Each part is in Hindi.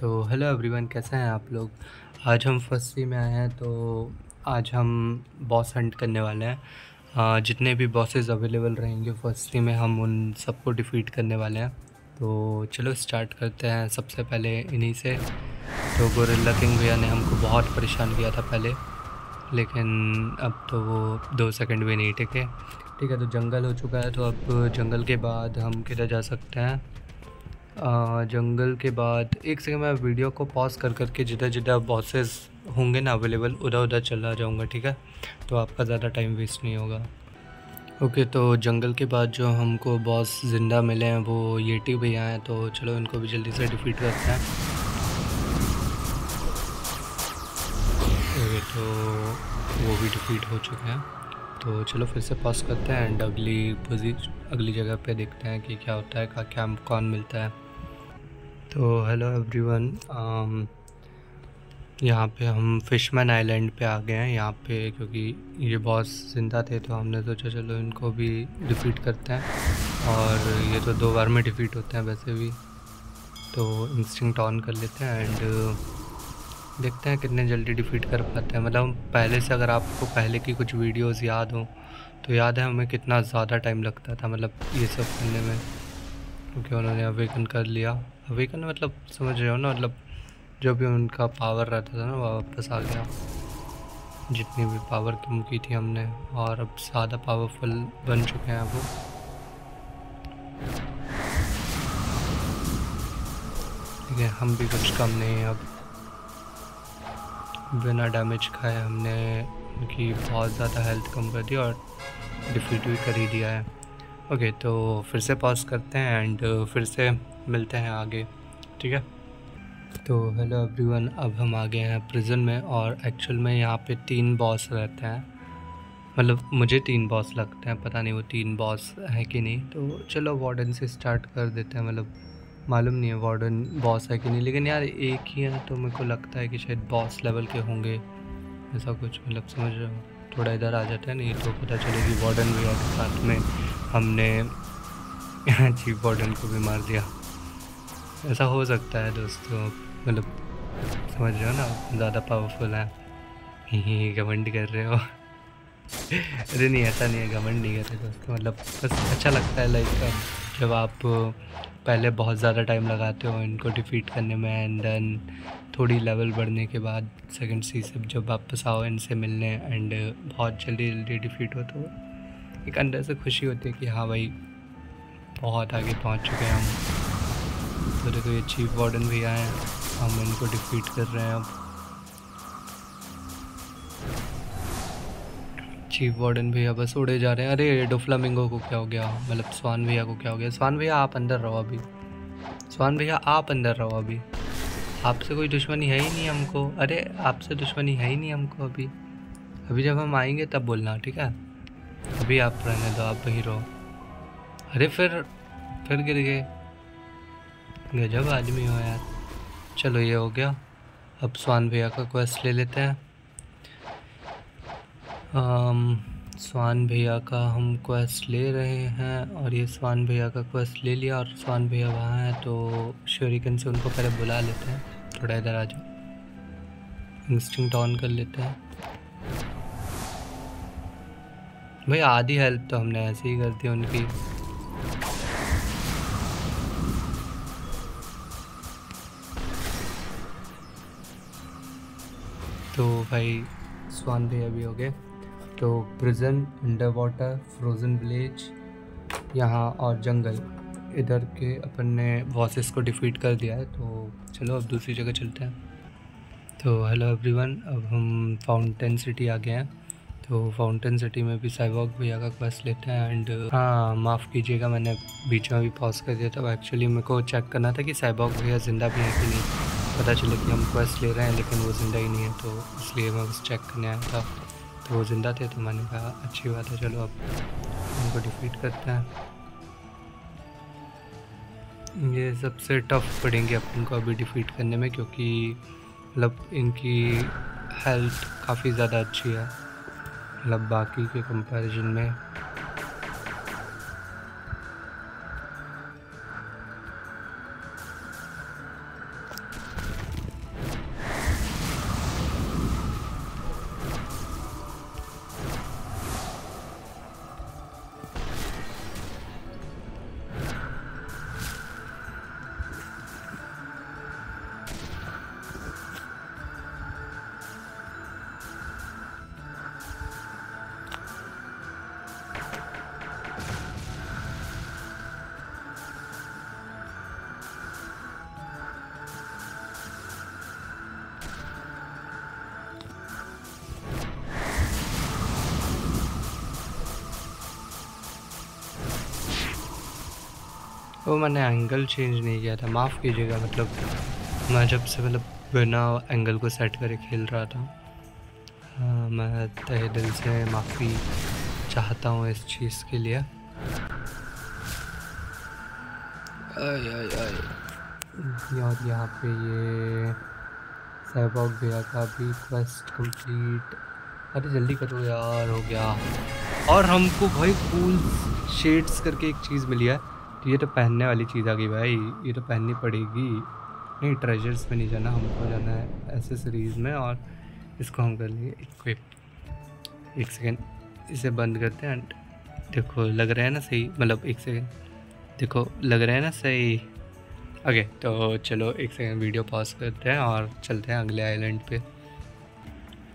तो हेलो एवरीवन कैसे हैं आप लोग? आज हम फ़र्स्ट में आए हैं तो आज हम बॉस हंट करने वाले हैं। जितने भी बॉसेस अवेलेबल रहेंगे फ़र्स्ट में, हम उन सबको डिफीट करने वाले हैं। तो चलो स्टार्ट करते हैं सबसे पहले इन्हीं से। तो गोरिल्ला किंग भैया ने हमको बहुत परेशान किया था पहले, लेकिन अब तो वो दो सेकंड भी नहीं टिके। ठीक है तो जंगल हो चुका है तो अब जंगल के बाद हम किधर जा सकते हैं? जंगल के बाद एक सेकंड मैं वीडियो को पॉज कर करके जिधर जिधर बॉसेस होंगे ना अवेलेबल उधर उधर चला जाऊँगा, ठीक है? तो आपका ज़्यादा टाइम वेस्ट नहीं होगा। ओके तो जंगल के बाद जो हमको बॉस ज़िंदा मिले हैं, वो येटी भी आए तो चलो इनको भी जल्दी से डिफीट करते हैं। ओके तो वो भी डिफीट हो चुके हैं। तो चलो फिर से पॉज करते हैं एंड अगली पोजिशन अगली जगह पे देखते हैं कि क्या होता है, का क्या कौन मिलता है। तो हेलो एवरीवन um, यहाँ पे हम फिशमैन आइलैंड पे आ गए हैं। यहाँ पे क्योंकि ये बॉस ज़िंदा थे तो हमने सोचा चलो इनको भी डिफीट करते हैं। और ये तो दो बार में डिफीट होते हैं वैसे भी। तो इंस्टिंक्ट ऑन कर लेते हैं एंड देखते हैं कितने जल्दी डिफीट कर पाते हैं। मतलब पहले से अगर आपको पहले की कुछ वीडियोस याद हो तो याद है हमें कितना ज़्यादा टाइम लगता था मतलब ये सब करने में। क्योंकि उन्होंने अवेकन कर लिया। अवेकन मतलब समझ रहे हो ना मतलब जो भी उनका पावर रहता था ना, वो वापस आ गया। जितनी भी पावर कम की थी हमने, और अब ज़्यादा पावरफुल बन चुके हैं वो। है, हम भी कुछ कम नहीं हैं अब। बिना डैमेज खाए हमने उनकी बहुत ज़्यादा हेल्थ कम कर दी और डिफीट भी कर ही दिया है। ओके तो फिर से पॉज करते हैं एंड फिर से मिलते हैं आगे, ठीक है? तो हेलो एवरीवन अब हम आ गए हैं प्रिजन में और एक्चुअल में यहाँ पे तीन बॉस रहते हैं। मतलब मुझे तीन बॉस लगते हैं, पता नहीं वो तीन बॉस है कि नहीं। तो चलो वार्डन से स्टार्ट कर देते हैं मतलब मालूम नहीं है वार्डन बॉस है कि नहीं। लेकिन यार एक ही है तो मेरे को लगता है कि शायद बॉस लेवल के होंगे, ऐसा कुछ मतलब समझ रहे हो? थोड़ा इधर आ जाता है नहीं तो पता चलेगी वार्डन भी के साथ में। हमने चीफ वार्डन को भी मार दिया। ऐसा हो सकता है दोस्तों मतलब समझ रहे हो ना, ज़्यादा पावरफुल है। घमंड कर रहे हो। अरे नहीं, ऐसा नहीं है, घमंड नहीं कर रहे दोस्तों मतलब बस अच्छा लगता है लाइक जब आप पहले बहुत ज़्यादा टाइम लगाते हो इनको डिफीट करने में एंड देन थोड़ी लेवल बढ़ने के बाद सेकंड सी से जब वापस आओ इनसे मिलने एंड बहुत जल्दी जल्दी डिफीट हो तो एक अंदर से खुशी होती है कि हाँ भाई, बहुत आगे पहुँच चुके हैं हम। तो देखो ये चीफ वार्डन भी आए हैं। हम इनको डिफीट कर रहे हैं अब। चीफ वार्डन भैया बस उड़े जा रहे हैं। अरे डोफ्लामिंगो को क्या हो गया? मतलब स्वान भैया को क्या हो गया? स्वान भैया, आप अंदर रहो अभी। स्वान भैया, आप अंदर रहो अभी। आपसे कोई दुश्मनी है ही नहीं हमको। अरे, आपसे दुश्मनी है ही नहीं हमको अभी। अभी जब हम आएँगे, तब बोलना, ठीक है? अभी आप रहने दो, आप वहीं रहो। अरे, फिर फिर गिर गए। गजब आदमी हो यार। चलो ये हो गया। अब स्वान भैया का क्वेस्ट ले लेते हैं। आम, स्वान भैया का हम क्वेस्ट ले रहे हैं और ये स्वान भैया का क्वेस्ट ले लिया और स्वान भैया वहाँ हैं तो शोरिकन से उनको पहले बुला लेते हैं। थोड़ा इधर आ जाओ। इंस्टिंक्ट ऑन कर लेते हैं। भाई आधी हेल्प तो हमने ऐसे ही कर दी उनकी। तो भाई स्वान भी अभी हो गए। तो prison under water frozen village यहाँ और जंगल इधर के अपन ने बॉसेस को डिफीट कर दिया है तो चलो अब दूसरी जगह चलते हैं। तो हेलो एवरीवन अब हम फाउंटेन सिटी आ गए हैं। तो फाउंटेन सिटी में भी साइवॉक भैया का क्वेस्ट लेते हैं एंड हाँ माफ़ कीजिएगा, मैंने बीच में भी पॉज कर दिया था। एक्चुअली मेरे को चेक करना था कि साइबॉक भैया ज़िंदा भी हैं कि नहीं। पता चले कि हम क्वेस्ट ले रहे हैं, लेकिन वो ज़िंदा ही नहीं है तो इसलिए मैं बस चेक करने आया था। तो वो ज़िंदा थे तो मैंने कहा, अच्छी बात है, चलो अब उनको डिफीट करते हैं। ये सबसे टफ पड़ेंगे अपन को अभी डिफीट करने में, क्योंकि मतलब इनकी हेल्थ काफ़ी ज़्यादा अच्छी है मतलब बाकी के कंपैरिजन में। वो मैंने एंगल चेंज नहीं किया था। माफ़ कीजिएगा मतलब मैं जब से मतलब बिना एंगल को सेट करके खेल रहा था हाँ मैं तहे दिल से माफ़ी चाहता हूँ इस चीज़ के लिए। और यहाँ पे ये सहबाग भैया का भी क्वेस्ट कंप्लीट अरे, जल्दी करो यार, हो गया। और हमको भाई कूल शेड्स करके एक चीज़ मिली है। ये तो पहनने वाली चीज़ आ गई भाई, ये तो पहननी पड़ेगी। नहीं ट्रेजर्स में नहीं जाना, हमको जाना है एसेसरीज़ में और इसको हम कर लेंगे। इक्विप एक सेकेंड इसे बंद करते हैं देखो, लग रहा है ना सही? मतलब एक सेकेंड देखो, लग रहा है ना सही? ओके तो चलो एक सेकेंड वीडियो पॉज करते हैं और चलते हैं अगले आइलैंड पे।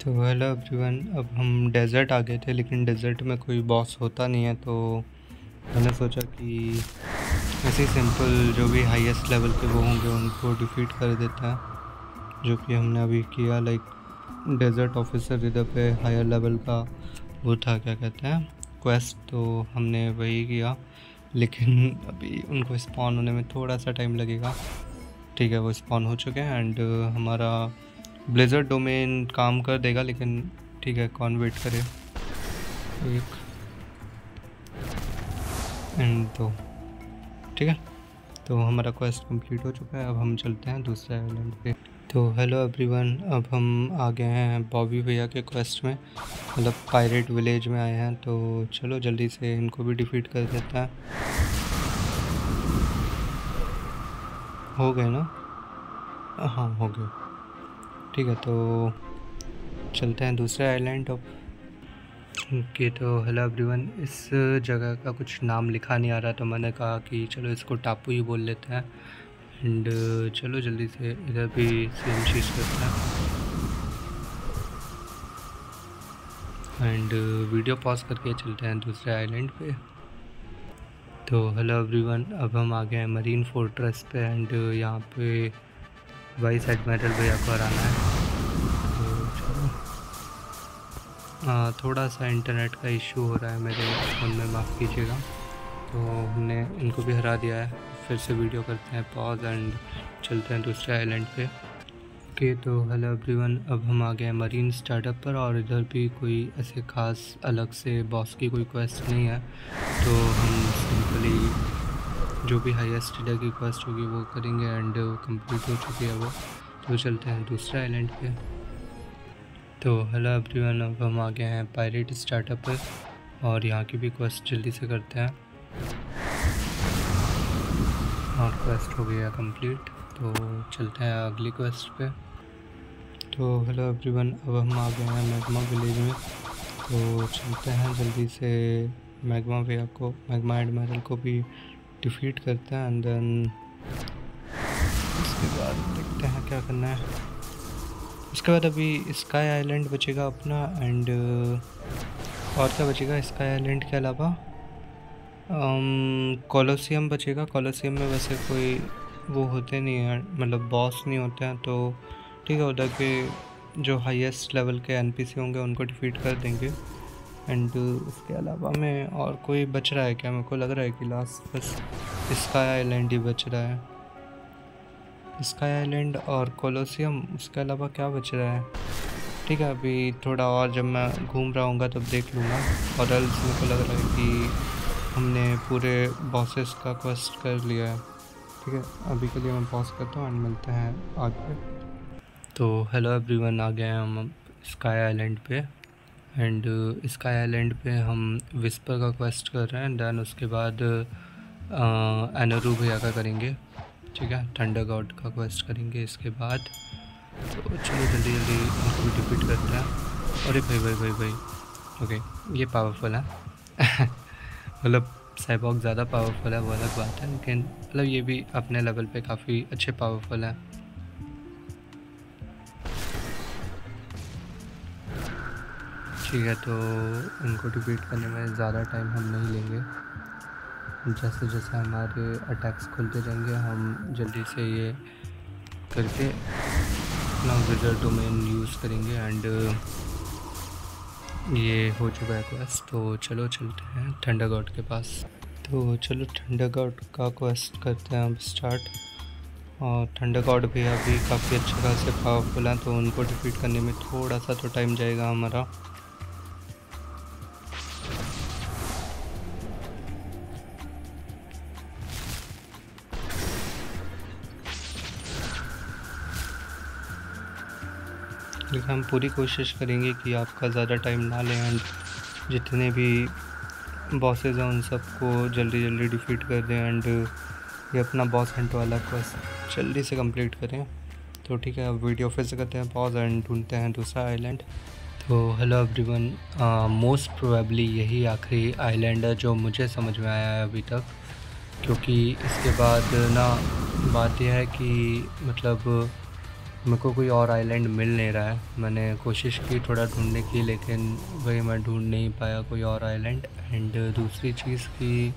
तो हेलो एवरीवन अब हम डेज़र्ट आ गए थे, लेकिन डेज़र्ट में कोई बॉस होता नहीं है तो मैंने सोचा कि ऐसे ही सिंपल जो भी हाईएस्ट लेवल के वो होंगे, उनको डिफीट कर देते हैं, जो कि हमने अभी किया लाइक डेजर्ट ऑफिसर इधर पे हायर लेवल का वो था, क्या कहते हैं क्वेस्ट तो हमने वही किया, लेकिन अभी उनको स्पॉन होने में थोड़ा सा टाइम लगेगा। ठीक है, वो स्पॉन हो चुके हैं एंड हमारा ब्लेजर डोमेन काम कर देगा, लेकिन ठीक है, कौन वेट करे? एक। एंड दो। ठीक है? तो हमारा क्वेस्ट कंप्लीट हो चुका है, अब हम चलते हैं दूसरे आइलैंड पे। तो हेलो एवरीवन अब हम आ गए हैं बॉबी भैया के क्वेस्ट में। मतलब पायरेट विलेज में आए हैं तो चलो जल्दी से इनको भी डिफीट कर देता है। हो गए ना? हाँ हो गए। ठीक है तो चलते हैं दूसरे आइलैंड अब ओके तो हेलो एवरीवन इस जगह का कुछ नाम लिखा नहीं आ रहा तो मैंने कहा कि चलो इसको टापू ही बोल लेते हैं। एंड चलो जल्दी से इधर भी सेम चीज़ करते हैं। एंड वीडियो पॉज करके चलते हैं दूसरे आइलैंड पे। तो हेलो एवरीवन अब हम आ गए हैं मरीन फोर्ट्रेस पे। एंड यहाँ पे वाइस एडमिरल भैया को हराना है। थोड़ा सा इंटरनेट का इशू हो रहा है मेरे फ़ोन में, माफ़ कीजिएगा। तो हमने इनको भी हरा दिया है। फिर से वीडियो करते हैं पॉज एंड चलते हैं दूसरे आइलैंड पे। ओके तो हेलो एवरीवन अब हम आ गए हैं मरीन स्टार्टअप पर और इधर भी कोई ऐसे ख़ास अलग से बॉस की कोई क्वेस्ट नहीं है। तो हम सिंपली जो भी हाईएस्ट डे की क्वेस्ट होगी वो करेंगे एंड कंप्लीट हो चुकी है वो। तो चलते हैं दूसरे आइलैंड पे। तो हेलो एवरीवन अब हम आ गए हैं पायरेट स्टार्टअप पर और यहाँ की भी क्वेस्ट जल्दी से करते हैं। और क्वेस्ट हो गया कंप्लीट तो चलते हैं अगली क्वेस्ट पे। तो हेलो एवरीवन अब हम आ गए हैं मैगमा विलेज में। तो चलते हैं जल्दी से मैगमा भैया को मैगमा एडमायरल को भी डिफीट करते हैं एंड देन उसके बाद देखते हैं क्या करना है। उसके बाद अभी स्काई आइलैंड बचेगा अपना एंड और क्या बचेगा स्काई आइलैंड के अलावा? कॉलोसियम बचेगा। कॉलोसियम में वैसे कोई वो होते नहीं हैं मतलब बॉस नहीं होते हैं तो ठीक है, उधर के जो हाईएस्ट लेवल के एनपीसी होंगे उनको डिफीट कर देंगे। एंड उसके अलावा में और कोई बच रहा है क्या? मेरे को लग रहा है कि लास्ट बस स्काई आइलैंड ही बच रहा है। स्काई आइलैंड और कोलोसियम, उसके अलावा क्या बच रहा है? ठीक है, अभी थोड़ा और जब मैं घूम रहा हूँ तब देख लूँगा। और एल्स मेरे को लग रहा है कि हमने पूरे बॉसेस का क्वेस्ट कर लिया है। ठीक है, अभी के लिए मैं पॉज करता हूँ एंड मिलते हैं आगे तो हेलो एवरीवन आ गए हम स्काई आइलैंड पे। एंड स्काई आइलैंड पे हम विस्पर का क्वेस्ट कर रहे हैं दैन उसके बाद एनरू भैया का करेंगे। ठीक है थंडर गॉड का क्वेस्ट करेंगे इसके बाद। तो चलो जल्दी जल्दी उनको भी डिफीट करते हैं। अरे भाई भाई भाई भाई। ओके ये पावरफुल है। मतलब साइबॉक ज़्यादा पावरफुल है, वो अलग बात है, लेकिन मतलब ये भी अपने लेवल पे काफ़ी अच्छे पावरफुल है। ठीक है तो उनको डिफीट करने में ज़्यादा टाइम हम नहीं लेंगे। जैसे जैसे हमारे अटैक्स खुलते जाएँगे, हम जल्दी से ये करके अपना विजर डोमेन यूज़ करेंगे एंड ये हो चुका है क्वेस्ट तो चलो चलते हैं थंडर गॉड के पास। तो चलो ठंडे गॉड का क्वेस्ट करते हैं अब स्टार्ट और ठंडे गॉड भी अभी काफ़ी अच्छे खासे पावरफुल हैं तो उनको डिफीट करने में थोड़ा सा तो टाइम जाएगा हमारा। हम पूरी कोशिश करेंगे कि आपका ज़्यादा टाइम ना लें एंड जितने भी बॉसेज हैं उन सबको जल्दी जल्दी डिफीट कर दें एंड ये अपना बॉस हंट वाला क्वेस्ट जल्दी से कंप्लीट करें। तो ठीक है, अब वीडियो फिर से करते हैं पॉज एंड ढूंढते हैं दूसरा आइलैंड तो हेलो एवरीवन मोस्ट प्रोबेबली यही आखिरी आइलैंड है जो मुझे समझ में आया है अभी तक। क्योंकि इसके बाद ना बात यह है कि मतलब मेरे को कोई और आइलैंड मिल नहीं रहा है। मैंने कोशिश की थोड़ा ढूँढने की, लेकिन वही मैं ढूंढ नहीं पाया कोई और आइलैंड एंड दूसरी चीज़ की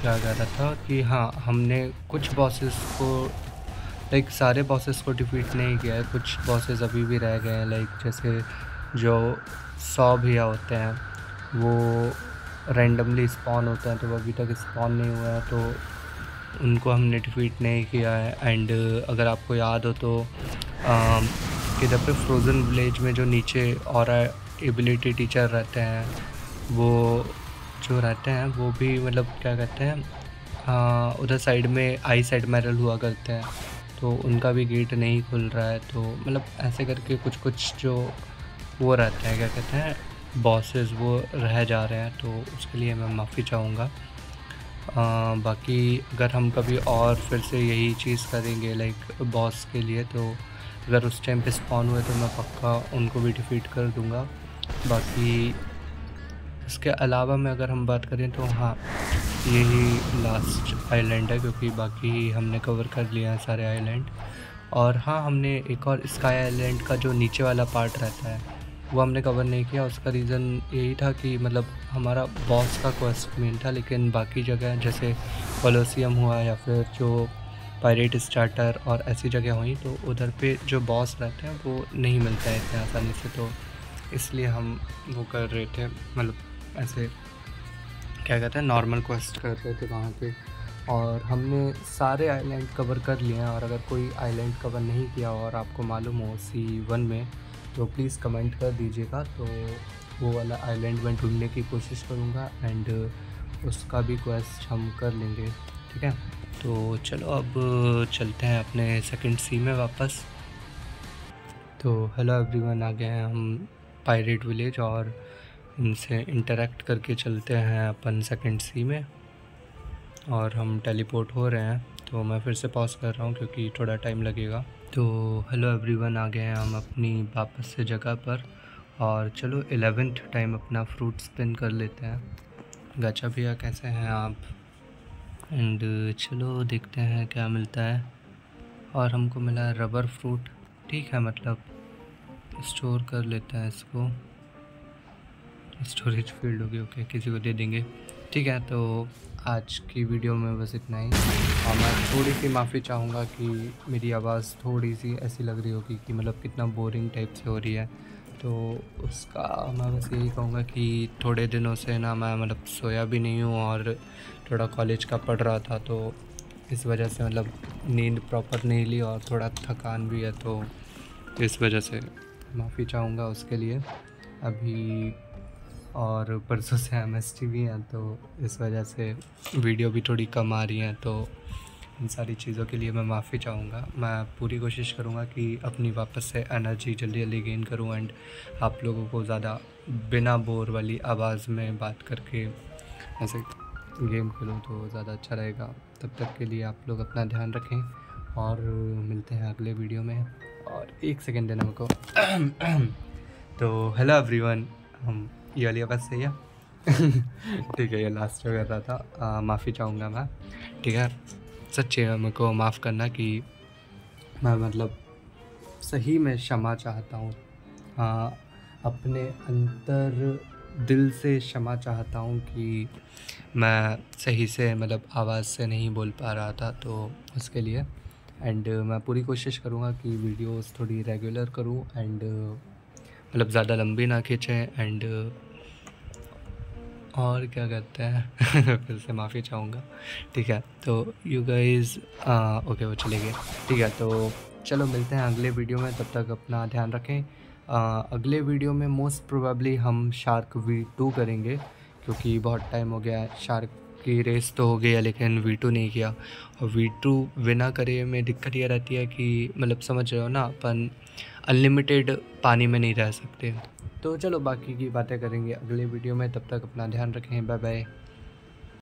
क्या कह रहा था कि हाँ हमने कुछ बॉसेस को लाइक सारे बॉसेस को डिफीट नहीं किया है। कुछ बॉसेस अभी भी रह गए हैं लाइक जैसे जो सौ भैया होते हैं, वो रैंडमली स्पॉन होते हैं तो वो अभी तक स्पॉन नहीं हुआ है तो उनको हमने डिफीट नहीं किया है। एंड अगर आपको याद हो तो किधर पे फ्रोज़न विलेज में जो नीचे और एबिलिटी टीचर रहते हैं, वो जो रहते हैं, वो भी मतलब क्या कहते हैं उधर साइड में, आई साइड मेरल हुआ करते हैं। तो उनका भी गेट नहीं खुल रहा है। तो मतलब ऐसे करके कुछ कुछ जो वो रहते हैं, क्या कहते हैं बॉसेस वो रह जा रहे हैं। तो उसके लिए मैं माफ़ी चाहूँगा। बाकी अगर हम कभी और फिर से यही चीज़ करेंगे लाइक बॉस के लिए तो अगर उस टाइम पे स्पॉन हुए तो मैं पक्का उनको भी डिफीट कर दूँगा। बाकी इसके अलावा में अगर हम बात करें तो हाँ यही लास्ट आइलैंड है, क्योंकि बाकी हमने कवर कर लिया है सारे आइलैंड और हाँ हमने एक और स्काई आइलैंड का जो नीचे वाला पार्ट रहता है वो हमने कवर नहीं किया। उसका रीज़न यही था कि मतलब हमारा बॉस का क्वेस्ट मेन था, लेकिन बाकी जगह जैसे कोलोसियम हुआ या फिर जो पायरेट स्टार्टर और ऐसी जगह हुई तो उधर पे जो बॉस रहते हैं, वो नहीं मिलता है इतने आसानी से। तो इसलिए हम वो कर रहे थे मतलब ऐसे क्या कहते हैं नॉर्मल क्वेस्ट कर रहे थे वहाँ पे। और हमने सारे आइलैंड कवर कर लिए हैं, और अगर कोई आइलैंड कवर नहीं किया और आपको मालूम हो सी वन में तो प्लीज़ कमेंट कर दीजिएगा। तो वो वाला आइलैंड मैं ढूँढने की कोशिश करूँगा एंड उसका भी क्वेस्ट हम कर लेंगे, ठीक है? तो चलो अब चलते हैं अपने सेकंड सी में वापस। तो हेलो एवरीवन आ गए हैं हम पायरेट विलेज और इनसे इंटरेक्ट करके चलते हैं अपन सेकंड सी में। और हम टेलीपोर्ट हो रहे हैं तो मैं फिर से पॉज कर रहा हूँ क्योंकि थोड़ा टाइम लगेगा। तो हेलो एवरीवन आ गए हैं हम अपनी वापस से जगह पर। और चलो एलेवेंथ टाइम अपना फ्रूट स्पिन कर लेते हैं। गाचा भैया कैसे हैं आप? एंड चलो देखते हैं क्या मिलता है। और हमको मिला रबर फ्रूट ठीक है मतलब स्टोर कर लेते हैं इसको। स्टोरेज फ़ील्ड होगी ओके किसी को दे देंगे। ठीक है तो आज की वीडियो में बस इतना ही। और मैं थोड़ी सी माफ़ी चाहूँगा कि मेरी आवाज़ थोड़ी सी ऐसी लग रही होगी कि मतलब कितना बोरिंग टाइप से हो रही है। तो उसका मैं बस यही कहूँगा कि थोड़े दिनों से ना मैं मतलब सोया भी नहीं हूँ और थोड़ा कॉलेज का पढ़ रहा था तो इस वजह से मतलब नींद प्रॉपर नहीं ली और थोड़ा थकान भी है तो इस वजह से माफ़ी चाहूँगा उसके लिए। अभी और परसों से एम एस टी भी हैं तो इस वजह से वीडियो भी थोड़ी कम आ रही हैं तो इन सारी चीज़ों के लिए मैं माफ़ी चाहूँगा। मैं पूरी कोशिश करूँगा कि अपनी वापस से एनर्जी जल्दी जल्दी गेन करूँ एंड आप लोगों को ज़्यादा बिना बोर वाली आवाज़ में बात करके ऐसे गेम खेलूँ तो ज़्यादा अच्छा रहेगा। तब तक के लिए आप लोग अपना ध्यान रखें और मिलते हैं अगले वीडियो में। और एक सेकेंड देना मेरे को। तो हेलो एवरीवन, हम ये वाली आवाज़ सही है। ठीक है, ये लास्ट में कर रहा था। माफ़ी चाहूँगा मैं। ठीक है, सच्चे मेरे को माफ़ करना कि मैं मतलब सही में क्षमा चाहता हूँ। अपने अंतर दिल से क्षमा चाहता हूँ कि मैं सही से मतलब आवाज़ से नहीं बोल पा रहा था तो उसके लिए। एंड मैं पूरी कोशिश करूँगा कि वीडियोस थोड़ी रेगुलर करूँ एंड मतलब ज़्यादा लंबी ना खींचें एंड और क्या कहते हैं? फिर से माफ़ी चाहूँगा। ठीक है तो यू गाइस ओके वो चले गए। ठीक है तो चलो मिलते हैं अगले वीडियो में तब तक अपना ध्यान रखें। आ, अगले वीडियो में मोस्ट प्रोबेबली हम शार्क वी टू करेंगे क्योंकि बहुत टाइम हो गया है। शार्क की रेस तो हो गई है लेकिन वी टू नहीं किया। और वी टू बिना करे में दिक्कत ये रहती है कि मतलब समझ रहे हो ना अपन अनलिमिटेड पानी में नहीं रह सकते। तो चलो बाकी की बातें करेंगे अगले वीडियो में, तब तक अपना ध्यान रखें बाय बाय